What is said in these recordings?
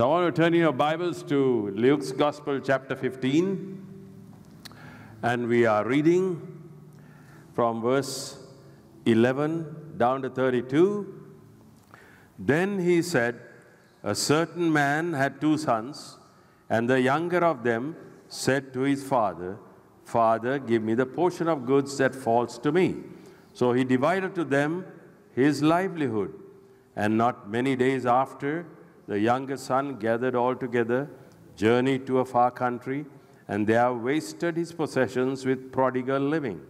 So I want to turn your Bibles to Luke's Gospel, chapter 15. And we are reading from verse 11 down to 32. Then he said, A certain man had two sons, and the younger of them said to his father, Father, give me the portion of goods that falls to me. So he divided to them his livelihood. And not many days after, the younger son gathered all together, journeyed to a far country, and there wasted his possessions with prodigal living.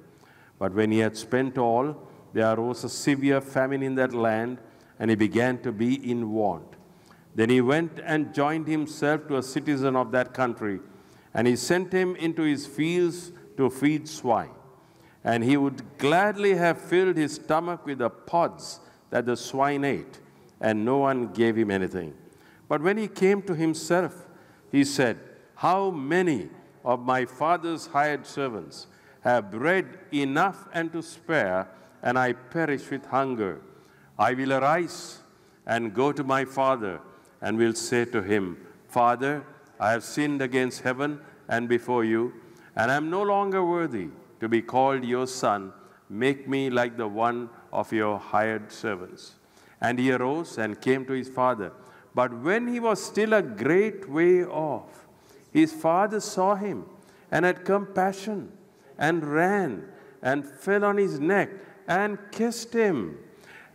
But when he had spent all, there arose a severe famine in that land, and he began to be in want. Then he went and joined himself to a citizen of that country, and he sent him into his fields to feed swine. And he would gladly have filled his stomach with the pods that the swine ate, and no one gave him anything. But when he came to himself, he said, How many of my father's hired servants have bread enough and to spare, and I perish with hunger? I will arise and go to my father, and will say to him, Father, I have sinned against heaven and before you, and I am no longer worthy to be called your son. Make me like the one of your hired servants. And he arose and came to his father. But when he was still a great way off, his father saw him and had compassion and ran and fell on his neck and kissed him.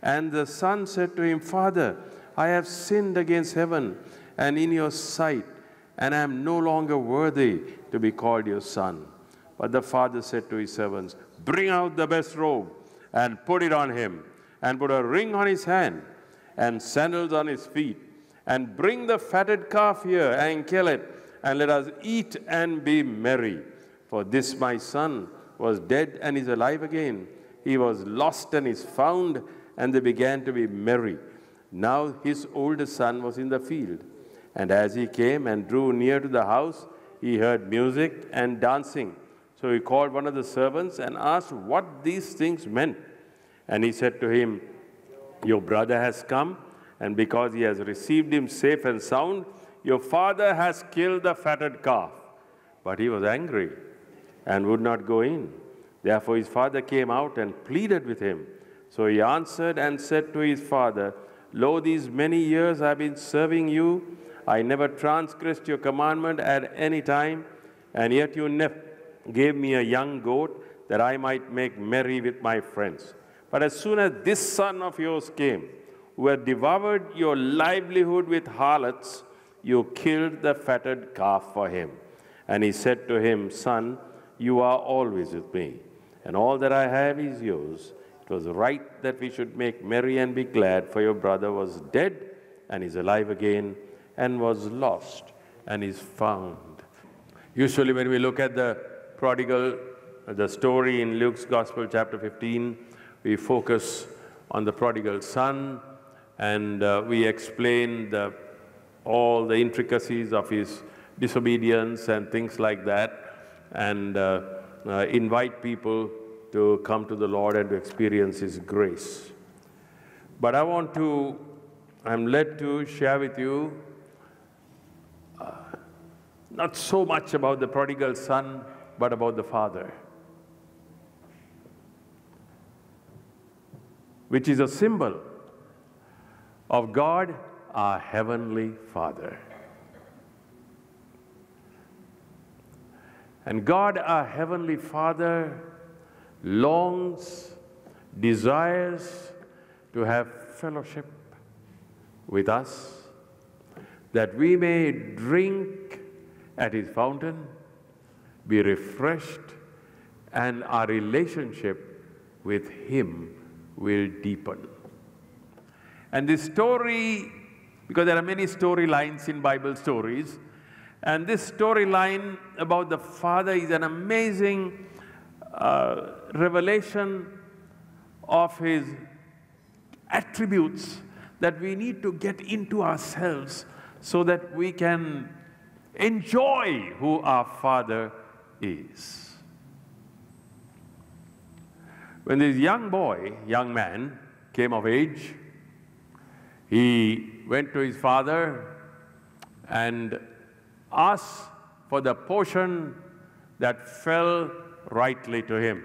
And the son said to him, Father, I have sinned against heaven and in your sight, and I am no longer worthy to be called your son. But the father said to his servants, Bring out the best robe and put it on him, and put a ring on his hand and sandals on his feet, and bring the fatted calf here and kill it, and let us eat and be merry. For this my son was dead and is alive again. He was lost and is found, and they began to be merry. Now his older son was in the field. And as he came and drew near to the house, he heard music and dancing. So he called one of the servants and asked what these things meant. And he said to him, Your brother has come, and because he has received him safe and sound, your father has killed the fatted calf. But he was angry and would not go in. Therefore his father came out and pleaded with him. So he answered and said to his father, Lo, these many years I have been serving you. I never transgressed your commandment at any time, and yet you never gave me a young goat that I might make merry with my friends. But as soon as this son of yours came, who had devoured your livelihood with harlots, you killed the fatted calf for him. And he said to him, Son, you are always with me, and all that I have is yours. It was right that we should make merry and be glad, for your brother was dead and is alive again, and was lost and is found. Usually, when we look at the prodigal, the story in Luke's Gospel, chapter 15, we focus on the prodigal son and uh, we explain the, all the intricacies of his disobedience and things like that, and uh, uh, invite people to come to the Lord and to experience His grace. But I want to, I'm led to share with you uh, not so much about the prodigal son, but about the Father, which is a symbol of God, our Heavenly Father. And God, our Heavenly Father, longs, desires to have fellowship with us, that we may drink at His fountain be refreshed, and our relationship with Him will deepen. And this story, because there are many storylines in Bible stories, and this storyline about the Father is an amazing uh, revelation of His attributes that we need to get into ourselves so that we can enjoy who our Father is. When this young boy, young man, came of age, he went to his father and asked for the portion that fell rightly to him.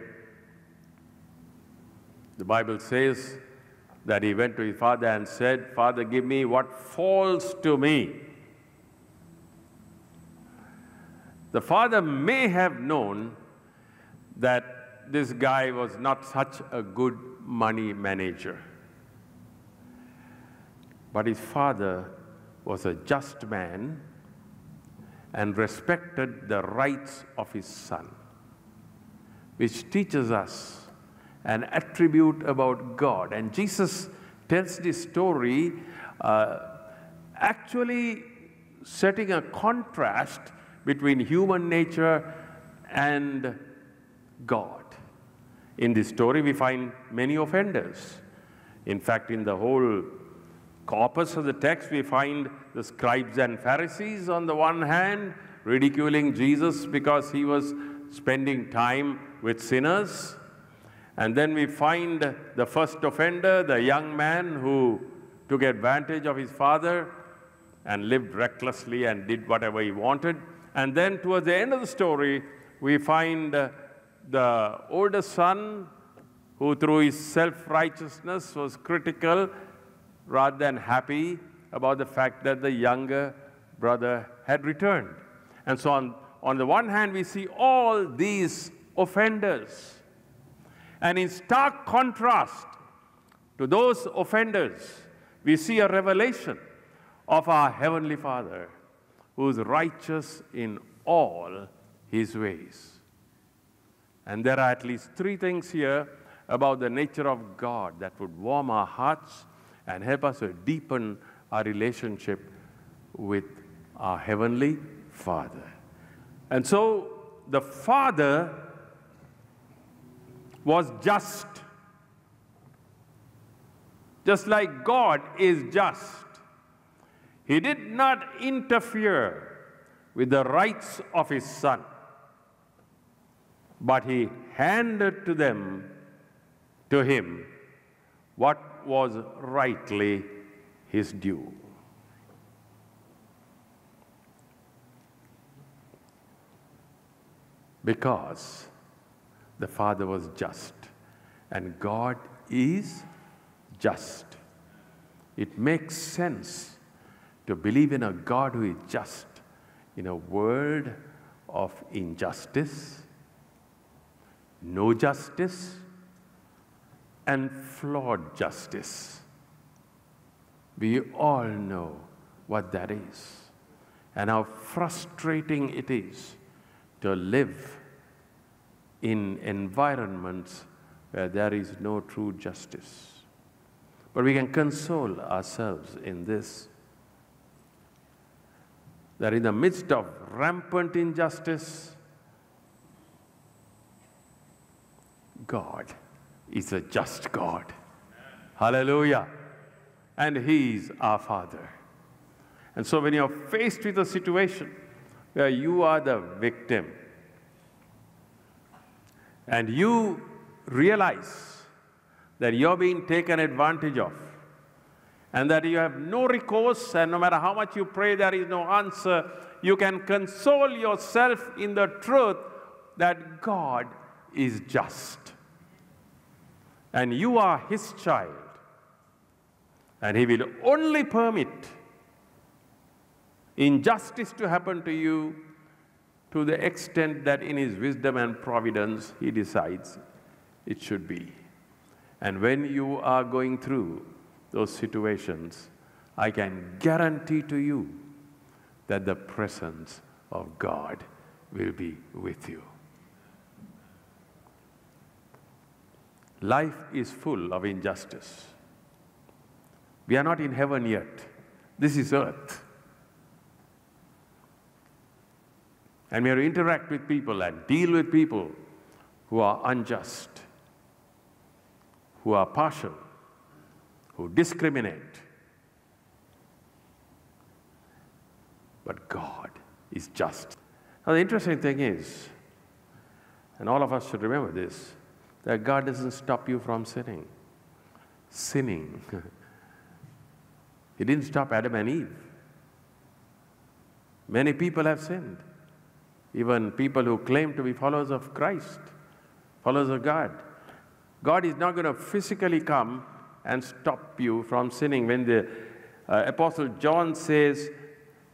The Bible says that he went to his father and said, Father, give me what falls to me. The father may have known that this guy was not such a good money manager. But his father was a just man and respected the rights of his son, which teaches us an attribute about God. And Jesus tells this story uh, actually setting a contrast between human nature and God. In this story, we find many offenders. In fact, in the whole corpus of the text, we find the scribes and Pharisees on the one hand, ridiculing Jesus because he was spending time with sinners. And then we find the first offender, the young man who took advantage of his father and lived recklessly and did whatever he wanted. And then towards the end of the story, we find the older son who, through his self righteousness, was critical rather than happy about the fact that the younger brother had returned. And so, on, on the one hand, we see all these offenders. And in stark contrast to those offenders, we see a revelation of our Heavenly Father who is righteous in all his ways. And there are at least three things here about the nature of God that would warm our hearts and help us to deepen our relationship with our Heavenly Father. And so the Father was just, just like God is just. He did not interfere with the rights of his son, but he handed to them, to him, what was rightly his due. Because the Father was just and God is just. It makes sense to believe in a God who is just in a world of injustice, no justice, and flawed justice. We all know what that is and how frustrating it is to live in environments where there is no true justice. But we can console ourselves in this that in the midst of rampant injustice, God is a just God. Hallelujah. And He's our Father. And so when you're faced with a situation where you are the victim and you realize that you're being taken advantage of and that you have no recourse and no matter how much you pray there is no answer, you can console yourself in the truth that God is just and you are his child. And he will only permit injustice to happen to you to the extent that in his wisdom and providence he decides it should be. And when you are going through those situations, I can guarantee to you that the presence of God will be with you. Life is full of injustice. We are not in heaven yet. This is earth. And we have to interact with people and deal with people who are unjust, who are partial, who discriminate. But God is just. Now, the interesting thing is, and all of us should remember this, that God doesn't stop you from sinning. Sinning. he didn't stop Adam and Eve. Many people have sinned. Even people who claim to be followers of Christ, followers of God. God is not going to physically come and stop you from sinning. When the uh, Apostle John says,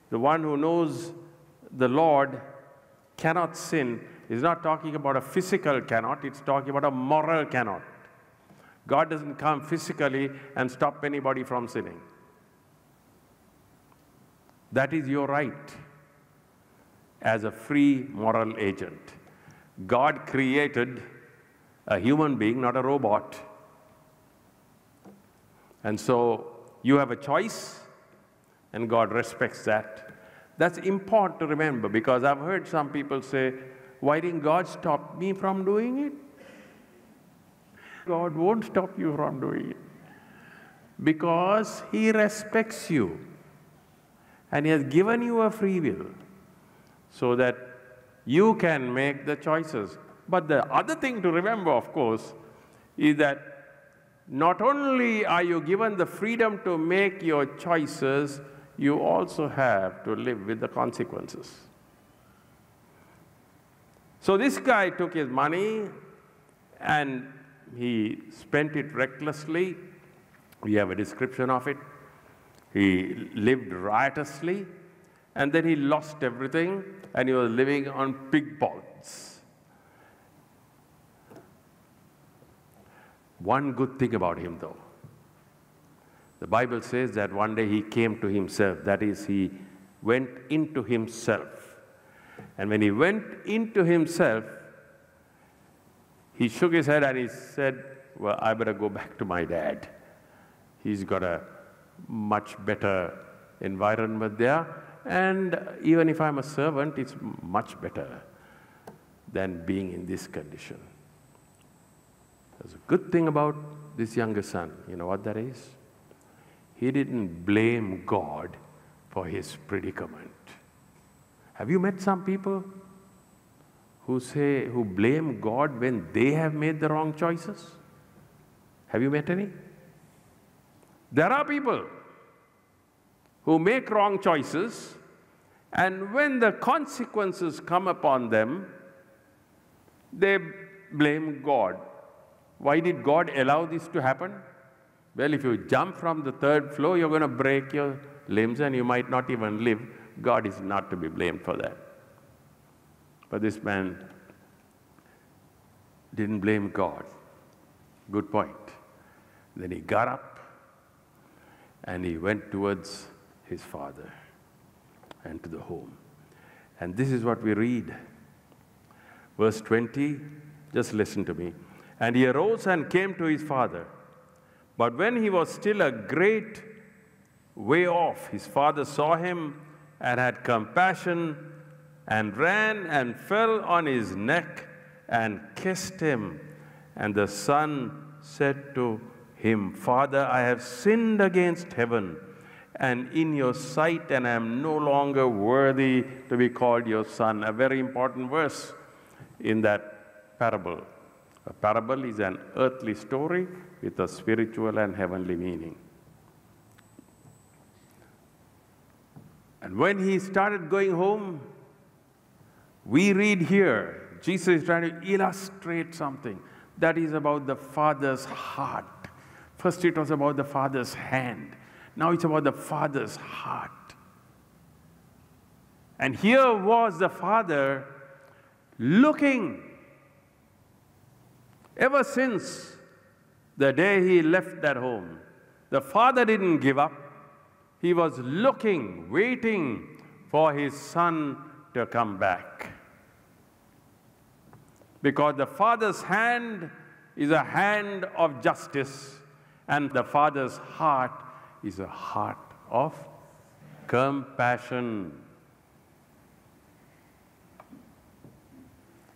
the one who knows the Lord cannot sin, is not talking about a physical cannot, it's talking about a moral cannot. God doesn't come physically and stop anybody from sinning. That is your right as a free moral agent. God created a human being, not a robot. And so you have a choice, and God respects that. That's important to remember because I've heard some people say, Why didn't God stop me from doing it? God won't stop you from doing it because He respects you and He has given you a free will so that you can make the choices. But the other thing to remember, of course, is that not only are you given the freedom to make your choices, you also have to live with the consequences. So this guy took his money and he spent it recklessly. We have a description of it. He lived riotously, and then he lost everything, and he was living on pig pods. One good thing about him, though, the Bible says that one day he came to himself. That is, he went into himself. And when he went into himself, he shook his head and he said, Well, I better go back to my dad. He's got a much better environment there. And even if I'm a servant, it's much better than being in this condition. There's a good thing about this younger son. You know what that is? He didn't blame God for his predicament. Have you met some people who say, who blame God when they have made the wrong choices? Have you met any? There are people who make wrong choices, and when the consequences come upon them, they blame God. Why did God allow this to happen? Well, if you jump from the third floor, you're going to break your limbs and you might not even live. God is not to be blamed for that. But this man didn't blame God. Good point. Then he got up and he went towards his father and to the home. And this is what we read. Verse 20, just listen to me. And he arose and came to his father. But when he was still a great way off, his father saw him and had compassion and ran and fell on his neck and kissed him. And the son said to him, Father, I have sinned against heaven and in your sight, and I am no longer worthy to be called your son. A very important verse in that parable. A parable is an earthly story with a spiritual and heavenly meaning. And when he started going home, we read here, Jesus is trying to illustrate something that is about the Father's heart. First, it was about the Father's hand. Now it's about the Father's heart. And here was the Father looking ever since the day he left that home. The Father didn't give up. He was looking, waiting for his son to come back. Because the Father's hand is a hand of justice, and the Father's heart is a heart of compassion.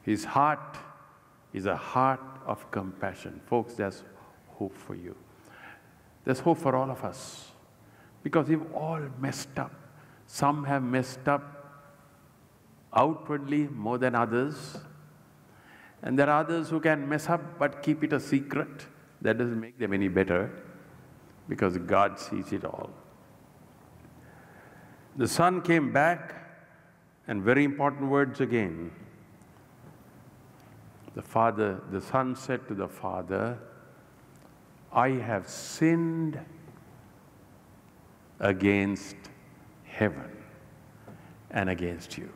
His heart is a heart of compassion. Folks, there's hope for you. There's hope for all of us because we've all messed up. Some have messed up outwardly more than others. And there are others who can mess up but keep it a secret. That doesn't make them any better because God sees it all. The son came back and very important words again. The father, the son said to the father, I have sinned against heaven and against you.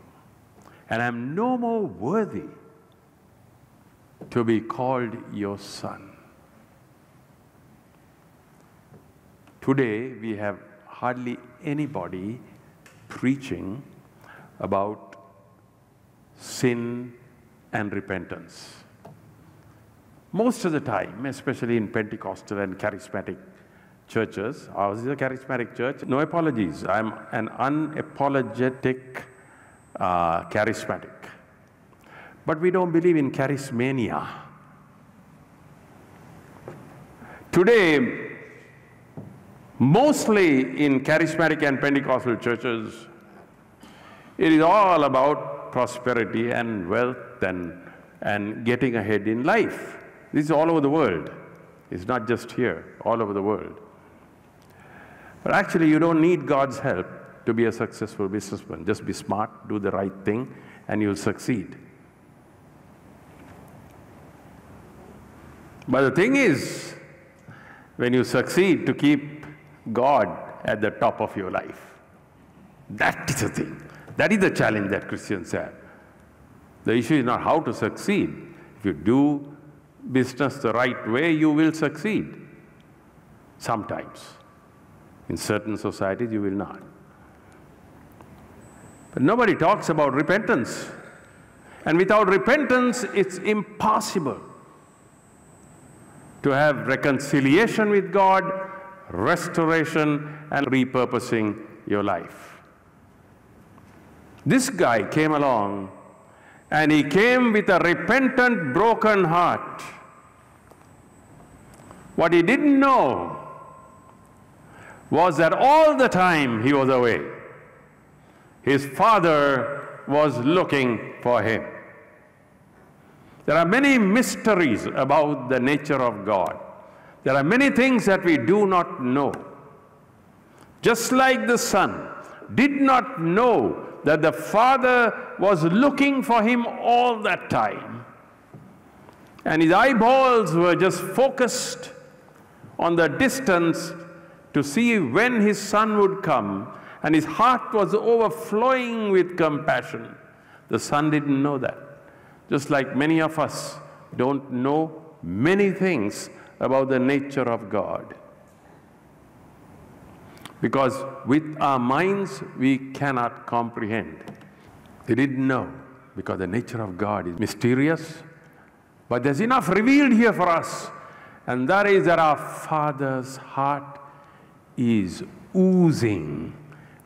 And I'm no more worthy to be called your son. Today, we have hardly anybody preaching about sin and repentance. Most of the time, especially in Pentecostal and charismatic churches, ours is a charismatic church. No apologies. I'm an unapologetic uh, charismatic. But we don't believe in charismania. Today, mostly in charismatic and Pentecostal churches, it is all about prosperity and wealth and, and getting ahead in life. This is all over the world. It's not just here, all over the world. But actually, you don't need God's help to be a successful businessman. Just be smart, do the right thing, and you'll succeed. But the thing is, when you succeed, to keep God at the top of your life. That is the thing. That is the challenge that Christians have. The issue is not how to succeed. If you do business the right way, you will succeed. Sometimes. In certain societies, you will not. But nobody talks about repentance. And without repentance, it's impossible to have reconciliation with God, restoration, and repurposing your life. This guy came along and he came with a repentant, broken heart. What he didn't know was that all the time he was away, his father was looking for him. There are many mysteries about the nature of God. There are many things that we do not know. Just like the son did not know that the father was looking for him all that time. And his eyeballs were just focused on the distance to see when his son would come, and his heart was overflowing with compassion. The son didn't know that. Just like many of us don't know many things about the nature of God. Because with our minds, we cannot comprehend. They didn't know, because the nature of God is mysterious. But there's enough revealed here for us, and that is that our Father's heart is oozing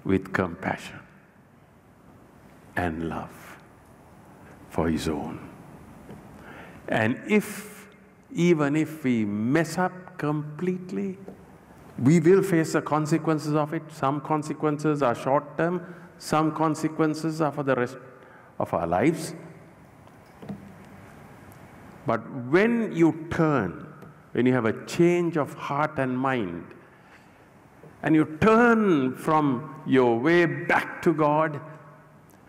with compassion and love for His own. And if, even if we mess up completely, we will face the consequences of it. Some consequences are short term, some consequences are for the rest of our lives. But when you turn, when you have a change of heart and mind, and you turn from your way back to God,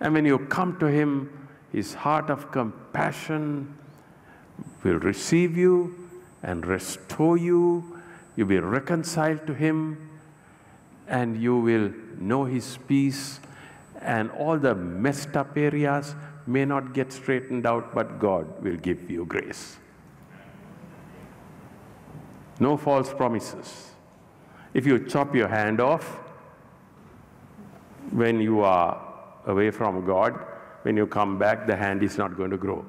and when you come to Him, His heart of compassion will receive you and restore you You'll be reconciled to Him, and you will know His peace, and all the messed up areas may not get straightened out, but God will give you grace. No false promises. If you chop your hand off when you are away from God, when you come back, the hand is not going to grow.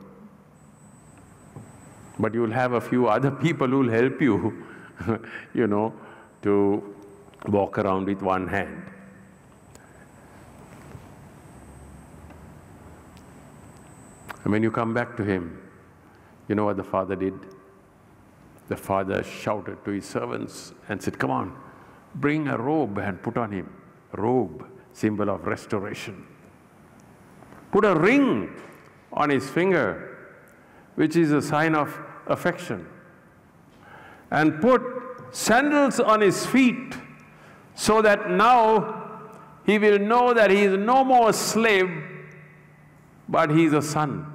But you'll have a few other people who'll help you you know, to walk around with one hand. And when you come back to him, you know what the father did? The father shouted to his servants and said, Come on, bring a robe and put on him. Robe, symbol of restoration. Put a ring on his finger, which is a sign of affection and put sandals on his feet so that now he will know that he is no more a slave, but he is a son.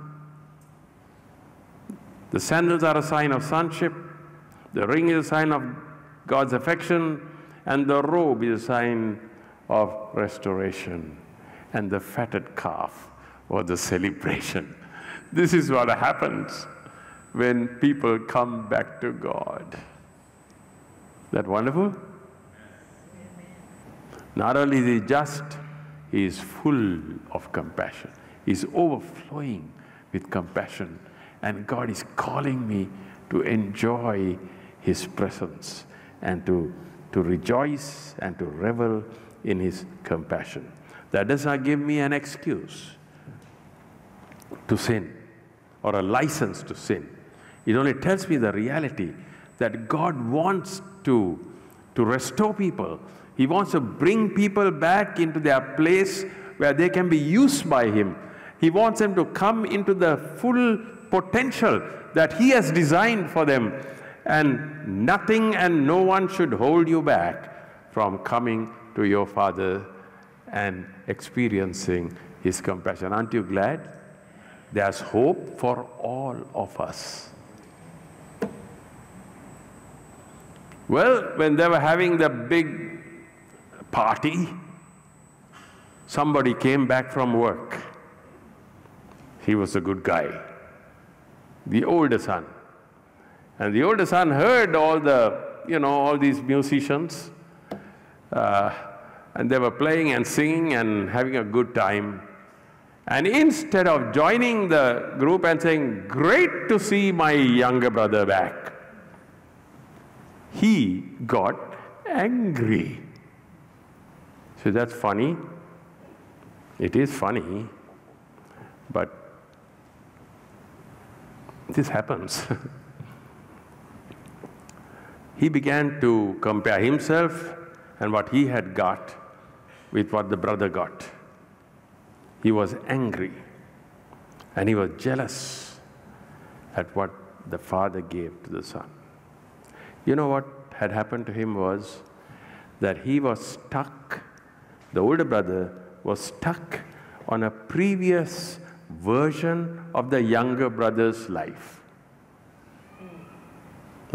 The sandals are a sign of sonship, the ring is a sign of God's affection, and the robe is a sign of restoration. And the fatted calf was the celebration. This is what happens when people come back to God. That wonderful? Not only is he just, he is full of compassion. He's overflowing with compassion. And God is calling me to enjoy his presence and to, to rejoice and to revel in his compassion. That does not give me an excuse to sin or a license to sin. It only tells me the reality that God wants to, to restore people. He wants to bring people back into their place where they can be used by Him. He wants them to come into the full potential that He has designed for them. And nothing and no one should hold you back from coming to your Father and experiencing His compassion. Aren't you glad? There's hope for all of us. Well, when they were having the big party, somebody came back from work. He was a good guy, the older son. And the older son heard all the, you know, all these musicians, uh, and they were playing and singing and having a good time. And instead of joining the group and saying, Great to see my younger brother back, he got angry. So that's funny. It is funny, but this happens. he began to compare himself and what he had got with what the brother got. He was angry and he was jealous at what the father gave to the son. You know what had happened to him was that he was stuck, the older brother was stuck on a previous version of the younger brother's life.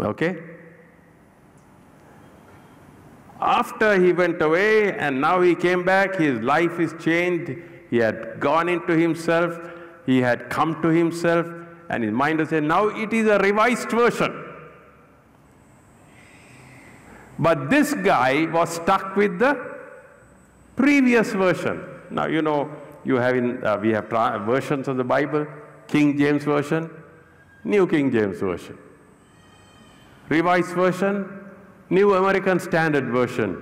Okay? After he went away and now he came back, his life is changed. He had gone into himself, he had come to himself, and his mind was saying, now it is a revised version. But this guy was stuck with the previous version. Now, you know, you have in, uh, we have versions of the Bible, King James Version, New King James Version, Revised Version, New American Standard Version,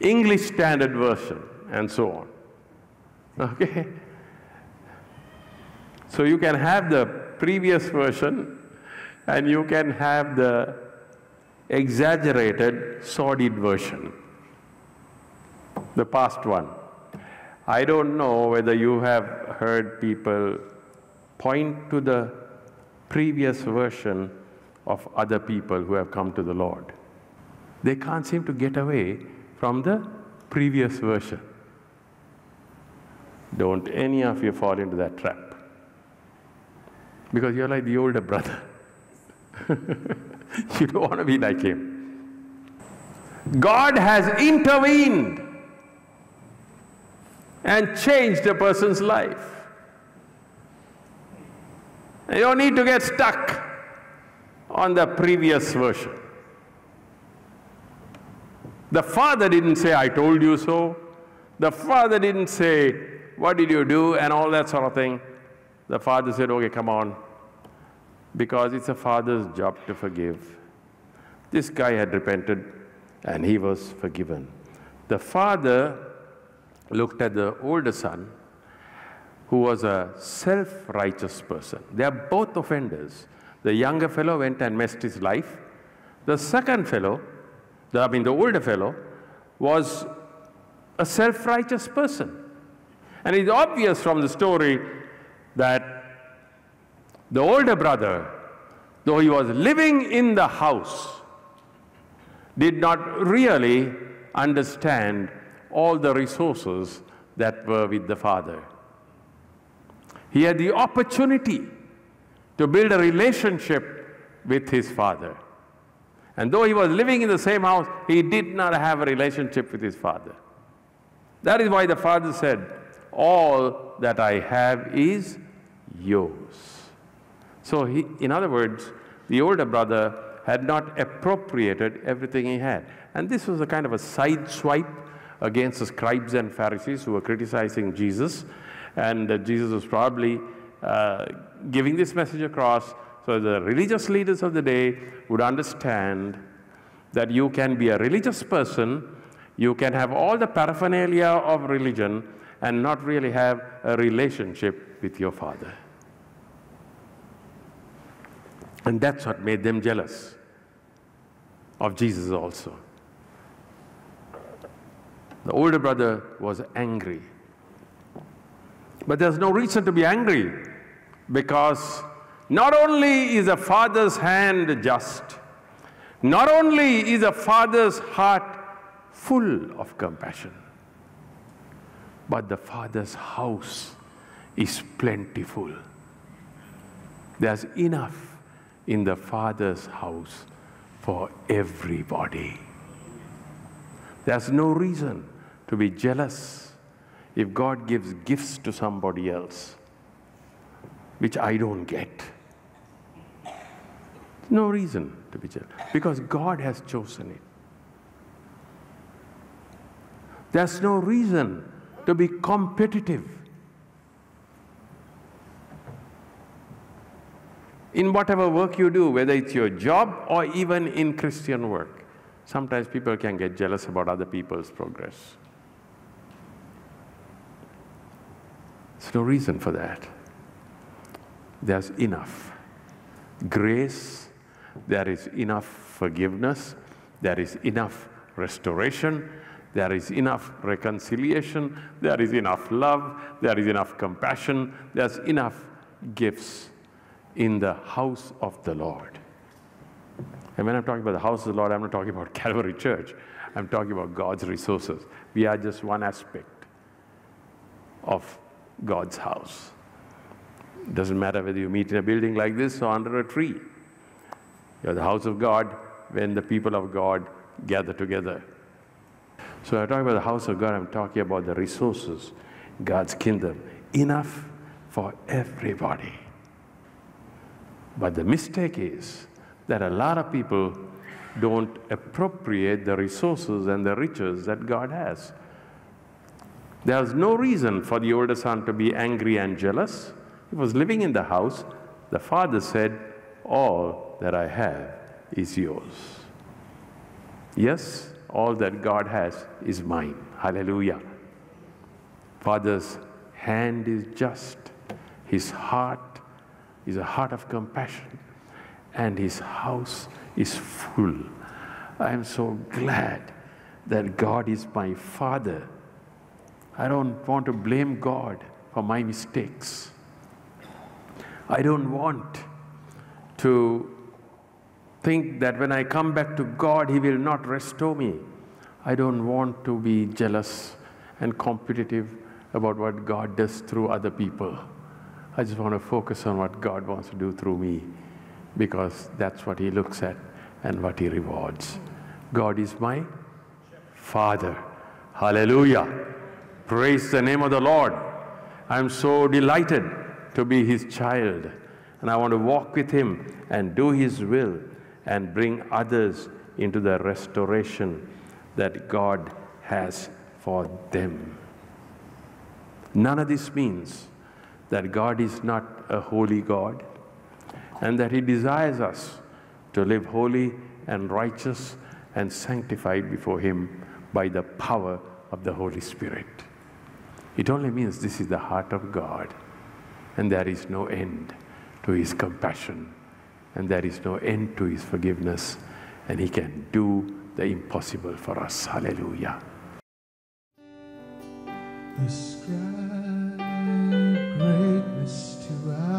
English Standard Version, and so on. Okay? So you can have the previous version and you can have the exaggerated, sordid version. The past one. I don't know whether you have heard people point to the previous version of other people who have come to the Lord. They can't seem to get away from the previous version. Don't any of you fall into that trap. Because you're like the older brother. you don't want to be like him. God has intervened and changed a person's life. You don't need to get stuck on the previous version. The father didn't say, I told you so. The father didn't say, What did you do? and all that sort of thing. The father said, Okay, come on, because it's a father's job to forgive. This guy had repented and he was forgiven. The father looked at the older son, who was a self righteous person. They are both offenders. The younger fellow went and messed his life. The second fellow, the, I mean, the older fellow, was a self righteous person. And it's obvious from the story that the older brother, though he was living in the house, did not really understand all the resources that were with the father. He had the opportunity to build a relationship with his father. And though he was living in the same house, he did not have a relationship with his father. That is why the father said, All that I have is yours. So, he, in other words, the older brother had not appropriated everything he had. And this was a kind of a side swipe against the scribes and Pharisees who were criticizing Jesus. And uh, Jesus was probably uh, giving this message across so the religious leaders of the day would understand that you can be a religious person, you can have all the paraphernalia of religion, and not really have a relationship with your Father. And that's what made them jealous of Jesus also. The older brother was angry. But there's no reason to be angry because not only is a father's hand just, not only is a father's heart full of compassion, but the father's house is plentiful. There's enough in the father's house for everybody. There's no reason to be jealous if God gives gifts to somebody else, which I don't get. No reason to be jealous because God has chosen it. There's no reason to be competitive. In whatever work you do, whether it's your job or even in Christian work, sometimes people can get jealous about other people's progress. There's no reason for that. There's enough grace, there is enough forgiveness, there is enough restoration, there is enough reconciliation, there is enough love, there is enough compassion, there's enough gifts in the house of the Lord. And when I'm talking about the house of the Lord, I'm not talking about Calvary Church. I'm talking about God's resources. We are just one aspect of God's house. It doesn't matter whether you meet in a building like this or under a tree. You're the house of God when the people of God gather together. So I'm talking about the house of God, I'm talking about the resources, God's kingdom. Enough for everybody. But the mistake is that a lot of people don't appropriate the resources and the riches that God has. There's no reason for the older son to be angry and jealous. He was living in the house. The father said, All that I have is yours. Yes, all that God has is mine. Hallelujah. Father's hand is just, his heart is a heart of compassion, and his house is full. I am so glad that God is my Father I don't want to blame God for my mistakes. I don't want to think that when I come back to God, He will not restore me. I don't want to be jealous and competitive about what God does through other people. I just want to focus on what God wants to do through me because that's what He looks at and what He rewards. God is my Father. Hallelujah. Praise the name of the Lord. I'm so delighted to be his child. And I want to walk with him and do his will and bring others into the restoration that God has for them. None of this means that God is not a holy God and that he desires us to live holy and righteous and sanctified before him by the power of the Holy Spirit. It only means this is the heart of God, and there is no end to His compassion, and there is no end to His forgiveness, and He can do the impossible for us. Hallelujah. Ascribe greatness to our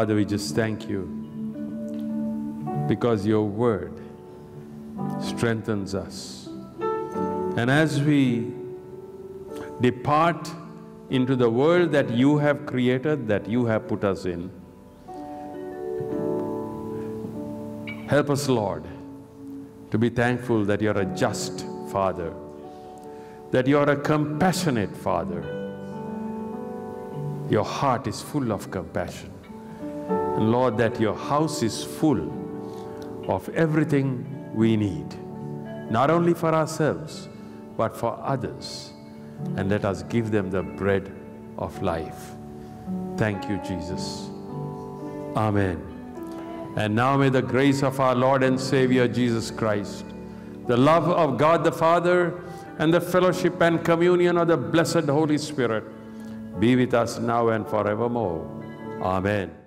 Father, we just thank you because your word strengthens us. And as we depart into the world that you have created, that you have put us in, help us, Lord, to be thankful that you're a just Father, that you're a compassionate Father. Your heart is full of compassion. And Lord, that your house is full of everything we need, not only for ourselves, but for others. And let us give them the bread of life. Thank you, Jesus. Amen. And now may the grace of our Lord and Savior Jesus Christ, the love of God the Father, and the fellowship and communion of the blessed Holy Spirit be with us now and forevermore. Amen.